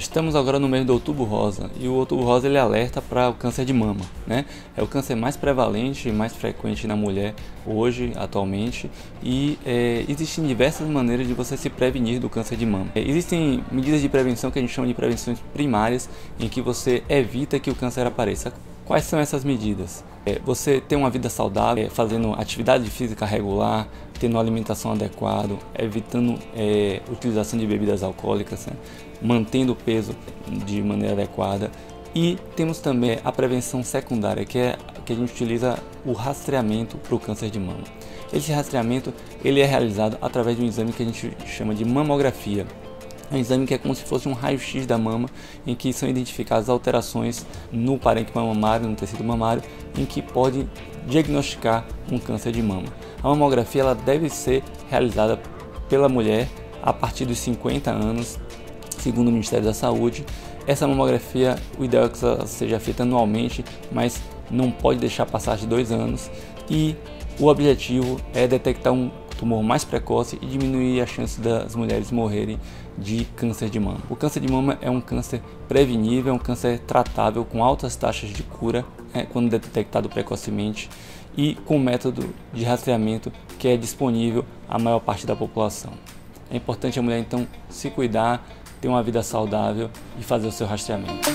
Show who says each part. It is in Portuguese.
Speaker 1: Estamos agora no mês do Outubro Rosa e o Outubro Rosa ele alerta para o câncer de mama, né? É o câncer mais prevalente e mais frequente na mulher hoje, atualmente, e é, existem diversas maneiras de você se prevenir do câncer de mama. É, existem medidas de prevenção que a gente chama de prevenções primárias, em que você evita que o câncer apareça. Quais são essas medidas? É, você ter uma vida saudável, é, fazendo atividade física regular, tendo uma alimentação adequada, evitando é, utilização de bebidas alcoólicas, né? mantendo o peso de maneira adequada. E temos também a prevenção secundária, que é que a gente utiliza o rastreamento para o câncer de mama. Esse rastreamento ele é realizado através de um exame que a gente chama de mamografia. É um exame que é como se fosse um raio-x da mama, em que são identificadas alterações no parênquima mamário, no tecido mamário, em que pode diagnosticar um câncer de mama. A mamografia ela deve ser realizada pela mulher a partir dos 50 anos, segundo o Ministério da Saúde. Essa mamografia, o ideal é que ela seja feita anualmente, mas não pode deixar passar de dois anos. E o objetivo é detectar um tumor mais precoce e diminuir a chance das mulheres morrerem de câncer de mama. O câncer de mama é um câncer prevenível, é um câncer tratável com altas taxas de cura é, quando detectado precocemente e com método de rastreamento que é disponível à maior parte da população. É importante a mulher então se cuidar, ter uma vida saudável e fazer o seu rastreamento.